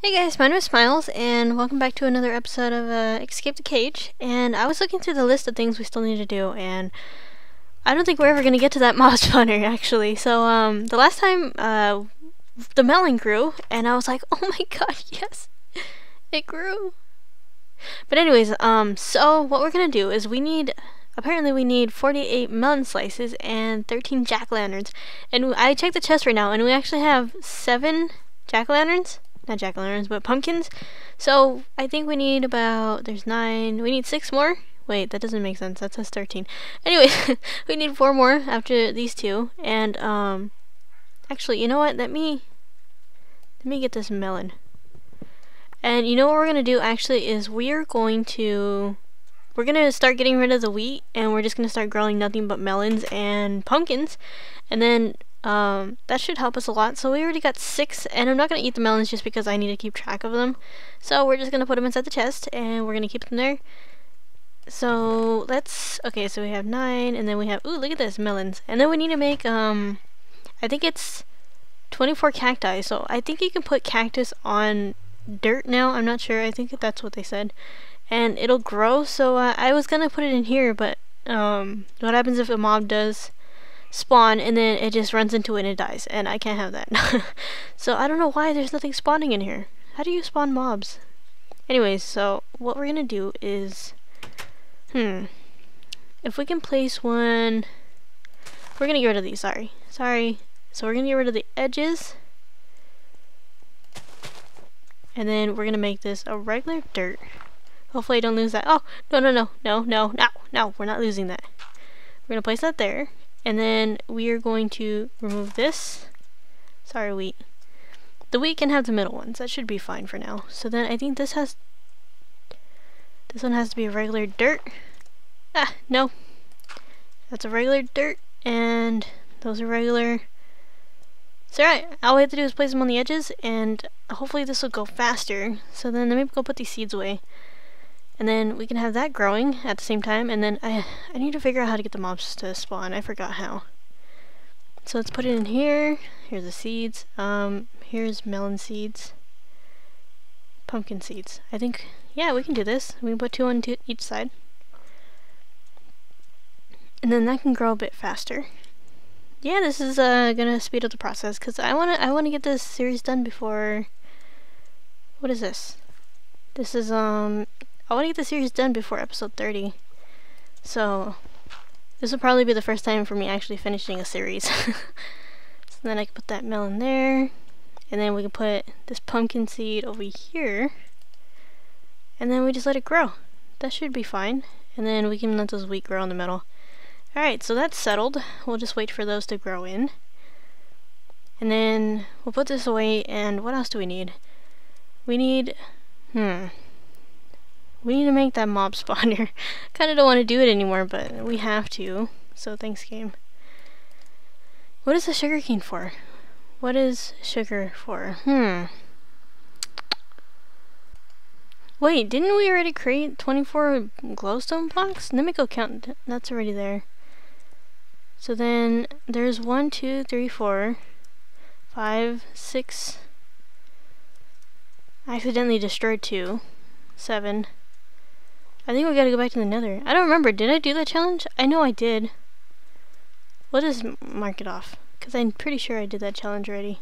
Hey guys, my name is Smiles, and welcome back to another episode of uh, Escape the Cage. And I was looking through the list of things we still need to do, and I don't think we're ever gonna get to that mob spawner actually. So um, the last time uh, the melon grew, and I was like, oh my god, yes, it grew. But anyways, um, so what we're gonna do is we need apparently we need 48 melon slices and 13 jack-o'-lanterns. And I checked the chest right now, and we actually have seven jack-o'-lanterns not jack-o'-lanterns, but pumpkins. So I think we need about, there's nine, we need six more. Wait, that doesn't make sense. That says 13. Anyway, we need four more after these two. And, um, actually, you know what? Let me, let me get this melon. And you know what we're going to do actually is we're going to, we're going to start getting rid of the wheat and we're just going to start growing nothing but melons and pumpkins. And then um, that should help us a lot. So we already got six, and I'm not going to eat the melons just because I need to keep track of them. So we're just going to put them inside the chest, and we're going to keep them there. So let's, okay, so we have nine, and then we have, ooh, look at this, melons. And then we need to make, um, I think it's 24 cacti. So I think you can put cactus on dirt now. I'm not sure. I think that's what they said. And it'll grow. So uh, I was going to put it in here, but um, what happens if a mob does spawn and then it just runs into it and it dies and I can't have that. so I don't know why there's nothing spawning in here. How do you spawn mobs? Anyways, so what we're gonna do is, hmm, if we can place one, we're gonna get rid of these, sorry. Sorry. So we're gonna get rid of the edges. And then we're gonna make this a regular dirt. Hopefully I don't lose that. Oh, no, no, no, no, no, no, no, we're not losing that. We're gonna place that there. And then we are going to remove this. Sorry, wheat. The wheat can have the middle ones. That should be fine for now. So then I think this has... This one has to be a regular dirt. Ah, no. That's a regular dirt. And those are regular... It's alright. All we have to do is place them on the edges. And hopefully this will go faster. So then let me go put these seeds away. And then we can have that growing at the same time. And then I, I need to figure out how to get the mobs to spawn. I forgot how. So let's put it in here. Here's the seeds. Um, here's melon seeds. Pumpkin seeds. I think, yeah, we can do this. We can put two on each side. And then that can grow a bit faster. Yeah, this is uh, gonna speed up the process because I wanna I wanna get this series done before. What is this? This is um I want to get the series done before episode 30. So, this will probably be the first time for me actually finishing a series. so then I can put that melon there. And then we can put this pumpkin seed over here. And then we just let it grow. That should be fine. And then we can let those wheat grow in the middle. Alright, so that's settled. We'll just wait for those to grow in. And then we'll put this away, and what else do we need? We need, hmm, we need to make that mob spawner. Kinda don't want to do it anymore, but we have to. So thanks game. What is the sugar cane for? What is sugar for? Hmm. Wait, didn't we already create 24 glowstone blocks? Let me go count. That's already there. So then there's one, two, three, four, five, six. I accidentally destroyed two, seven, I think we gotta go back to the nether. I don't remember. Did I do that challenge? I know I did. We'll just mark it off. Because I'm pretty sure I did that challenge already.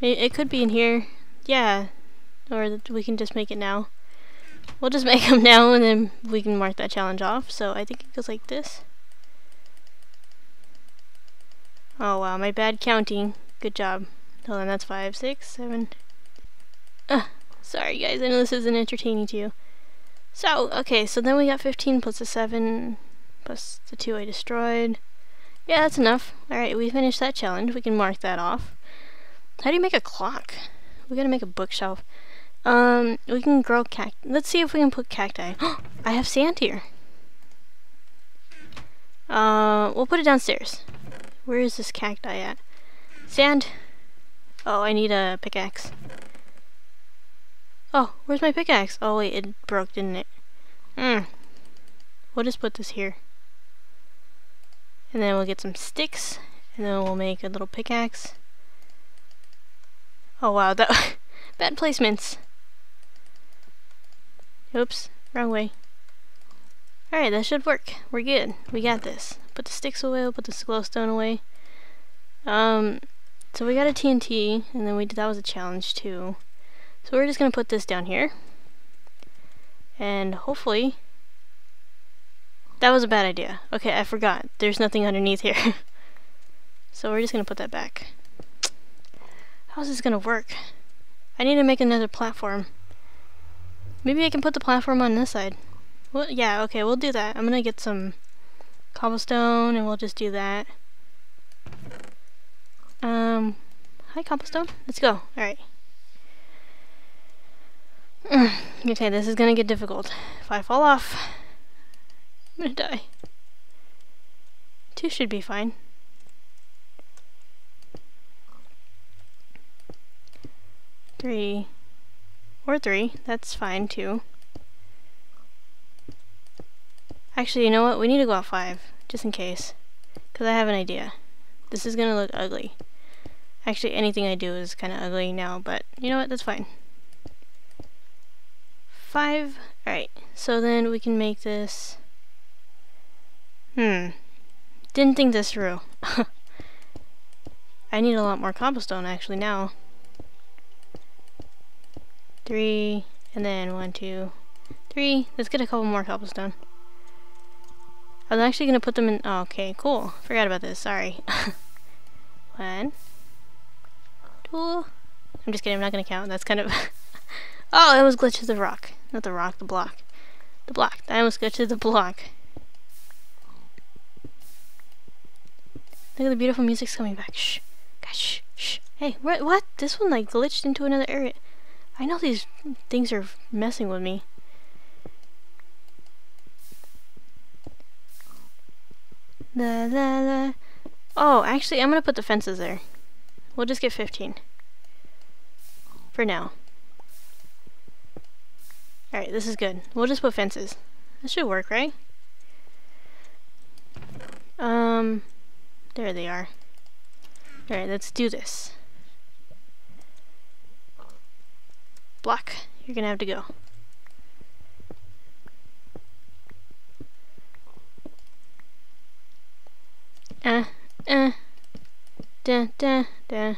It could be in here. Yeah. Or we can just make it now. We'll just make them now and then we can mark that challenge off. So I think it goes like this. Oh wow, my bad counting. Good job. Hold on, that's five, six, seven. Uh, sorry guys, I know this isn't entertaining to you. So, okay, so then we got 15 plus the 7 plus the 2 I destroyed. Yeah, that's enough. Alright, we finished that challenge. We can mark that off. How do you make a clock? We gotta make a bookshelf. Um, we can grow cact. Let's see if we can put cacti. I have sand here. Uh, we'll put it downstairs. Where is this cacti at? Sand. Oh, I need a pickaxe. Oh, where's my pickaxe? Oh wait, it broke, didn't it? Hmm. We'll just put this here. And then we'll get some sticks, and then we'll make a little pickaxe. Oh wow, that Bad placements. Oops, wrong way. Alright, that should work. We're good. We got this. Put the sticks away, we'll put the glowstone away. Um, so we got a TNT, and then we did, that was a challenge too. So we're just gonna put this down here. And hopefully, that was a bad idea. Okay, I forgot. There's nothing underneath here. so we're just gonna put that back. How's this gonna work? I need to make another platform. Maybe I can put the platform on this side. Well, yeah, okay, we'll do that. I'm gonna get some cobblestone and we'll just do that. Um, hi cobblestone. Let's go. Alright. Okay, this is gonna get difficult. If I fall off, I'm gonna die. Two should be fine. Three. Or three. That's fine too. Actually, you know what? We need to go out five, just in case. Because I have an idea. This is to look ugly. Actually, anything I do is kind of ugly now, but you know what? That's fine. Five. Alright, so then we can make this... Hmm. Didn't think this through. I need a lot more cobblestone actually now. Three, and then one, two, three. Let's get a couple more cobblestone. I was actually going to put them in... Oh, okay, cool. Forgot about this. Sorry. One. Two. I'm just kidding. I'm not going to count. That's kind of... oh, it was glitched to the rock. Not the rock, the block. The block. I almost glitched to the block. Look at the beautiful music's coming back. Shh. Gosh, shh, shh. Hey, what? What? This one, like, glitched into another area. I know these things are messing with me. La la la. Oh, actually, I'm gonna put the fences there. We'll just get 15. For now. Alright, this is good. We'll just put fences. That should work, right? Um, there they are. Alright, let's do this. Block, you're gonna have to go. Uh, uh, da, da, da.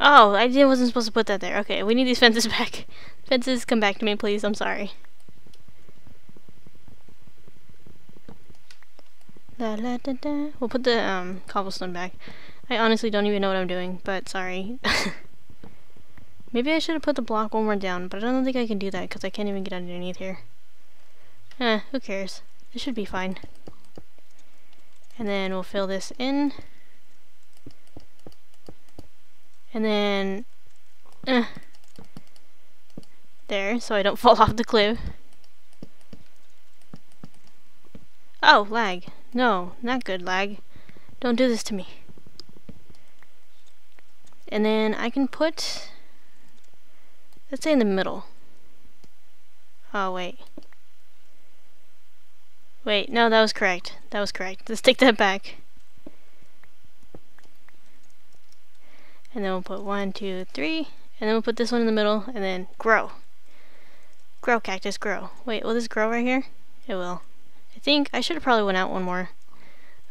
Oh, I wasn't supposed to put that there. Okay, we need these fences back. Fences, come back to me, please. I'm sorry. Da, da. We'll put the um, cobblestone back. I honestly don't even know what I'm doing, but sorry. Maybe I should have put the block one more down, but I don't think I can do that because I can't even get underneath here. Eh, who cares? It should be fine. And then we'll fill this in. And then, uh, there, so I don't fall off the cliff. Oh, lag. No, not good lag. Don't do this to me. And then I can put, let's say in the middle. Oh, wait. Wait, no, that was correct. That was correct. Let's take that back. And then we'll put one, two, three. And then we'll put this one in the middle and then grow. Grow, cactus, grow. Wait, will this grow right here? It will. I think I should have probably went out one more.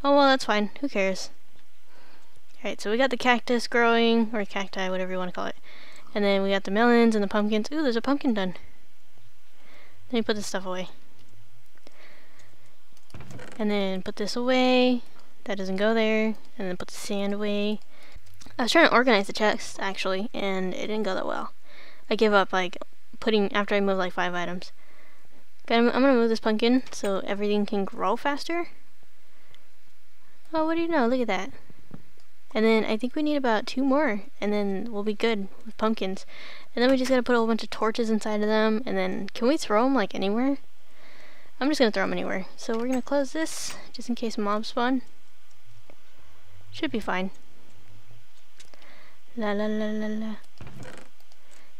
Oh, well, that's fine. Who cares? Alright, so we got the cactus growing, or cacti, whatever you want to call it. And then we got the melons and the pumpkins. Ooh, there's a pumpkin done. Let me put this stuff away. And then put this away. That doesn't go there. And then put the sand away. I was trying to organize the chest, actually, and it didn't go that well. I gave up, like, putting, after I moved, like, five items. Okay, I'm, I'm gonna move this pumpkin so everything can grow faster. Oh, what do you know? Look at that. And then I think we need about two more, and then we'll be good with pumpkins. And then we just gotta put a whole bunch of torches inside of them, and then, can we throw them, like, anywhere? I'm just gonna throw them anywhere. So we're gonna close this, just in case mobs spawn. Should be fine. La la la la la.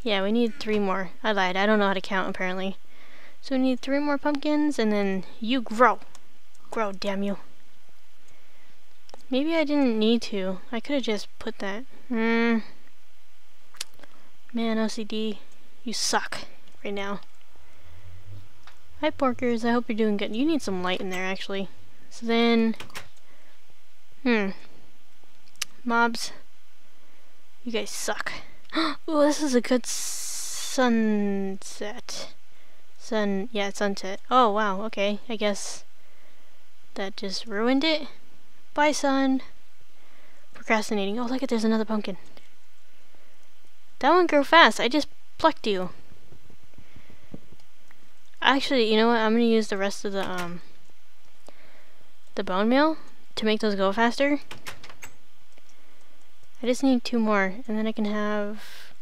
Yeah, we need three more. I lied, I don't know how to count apparently. So we need three more pumpkins, and then you grow. Grow, damn you. Maybe I didn't need to. I could have just put that. Hmm. Man, OCD, you suck right now. Hi, Porkers. I hope you're doing good. You need some light in there, actually. So then... Hmm. Mobs. You guys suck. oh, this is a good sunset. Sun... Yeah, sunset. Oh, wow. Okay. I guess that just ruined it. Bye, sun. Procrastinating. Oh, look at there's another pumpkin. That one grew fast. I just plucked you. Actually, you know what? I'm gonna use the rest of the um the bone meal to make those go faster. I just need two more, and then I can have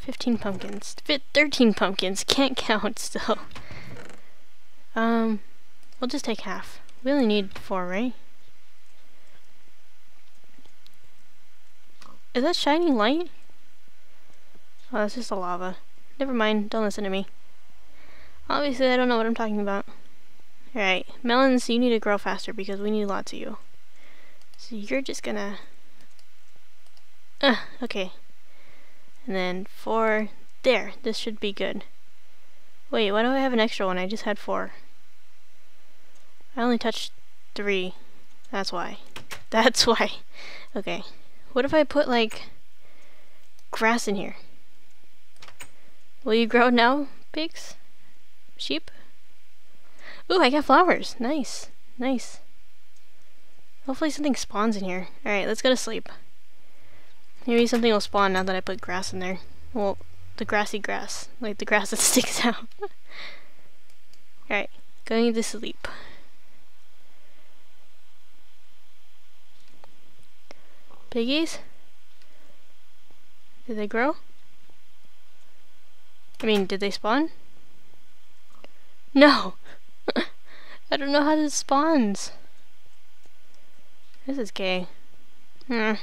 15 pumpkins. Fit 13 pumpkins. Can't count still. Um, we'll just take half. We only need four, right? Is that shining light? Oh, that's just a lava. Never mind, don't listen to me. Obviously, I don't know what I'm talking about. Alright, melons, you need to grow faster because we need lots of you. So you're just gonna... Uh, okay. And then four... There, this should be good. Wait, why do I have an extra one? I just had four. I only touched three. That's why. That's why. Okay. What if I put, like, grass in here? Will you grow now, pigs? Sheep? Ooh, I got flowers. Nice. Nice. Hopefully something spawns in here. Alright, let's go to sleep. Maybe something will spawn now that I put grass in there. Well, the grassy grass. Like the grass that sticks out. Alright, going to sleep. Piggies? Did they grow? I mean, did they spawn? No! I don't know how this spawns. This is gay. Hmm.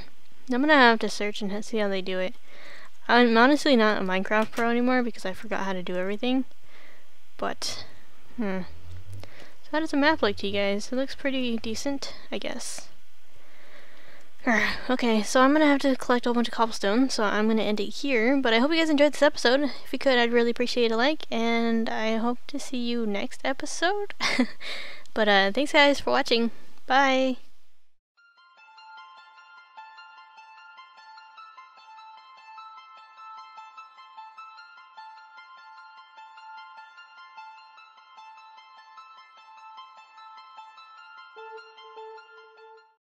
I'm gonna have to search and see how they do it. I'm honestly not a Minecraft pro anymore because I forgot how to do everything. But, hmm. So how does the map look to you guys? It looks pretty decent, I guess. Okay, so I'm gonna have to collect a whole bunch of cobblestone, so I'm gonna end it here. But I hope you guys enjoyed this episode. If you could, I'd really appreciate a like, and I hope to see you next episode. but uh, thanks guys for watching. Bye!